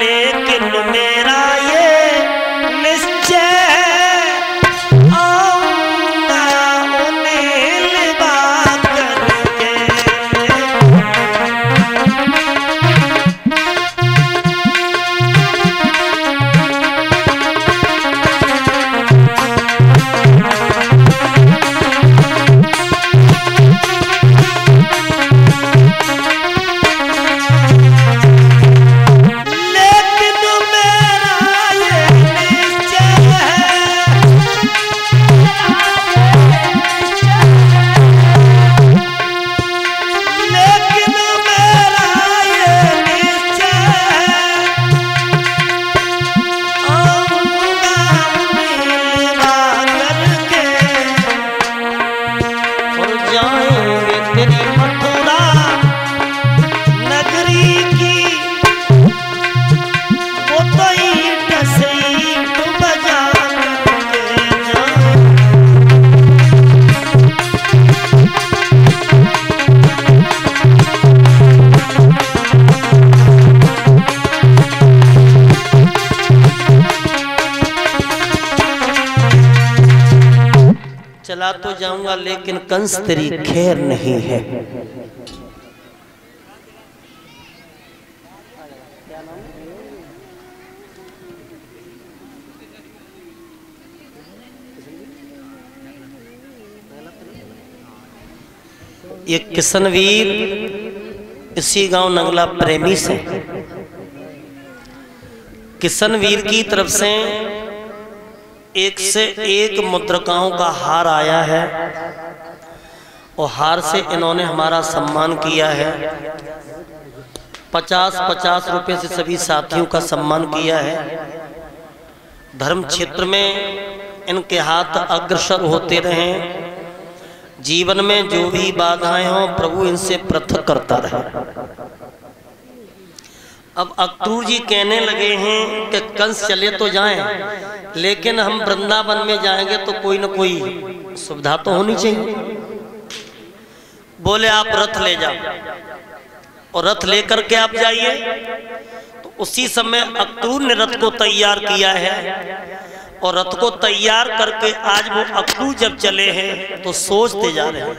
लेकिन मेरा चला तो जाऊँगा, लेकिन कंस तेरी खैर नहीं है। ये किशनवीर इसी गाँव नंगला प्रेमी से किशनवीर की तरफ़ से एक से एक मुद्रकाओं का हार आया है और हार से इन्होंने हमारा सम्मान किया है। पचास पचास रुपए से सभी साथियों का सम्मान किया है। धर्म क्षेत्र में इनके हाथ अग्रसर होते रहें। जीवन में जो भी बाधाएँ हों, प्रभु इनसे पृथक करता रहे। अब अक्रूर जी कहने लगे हैं कि कंस चले तो जाएँ। लेकिन हम वृंदावन में जाएँगे तो कोई ना कोई सुविधा तो होनी चाहिए। बोले, आप रथ ले जाओ। और रथ लेकर के आप जाइए। तो उसी समय अक्रूर ने रथ को तैयार किया है। और रथ को तैयार करके आज वो अक्रूर जब चले हैं तो सोचते जा रहे हैं।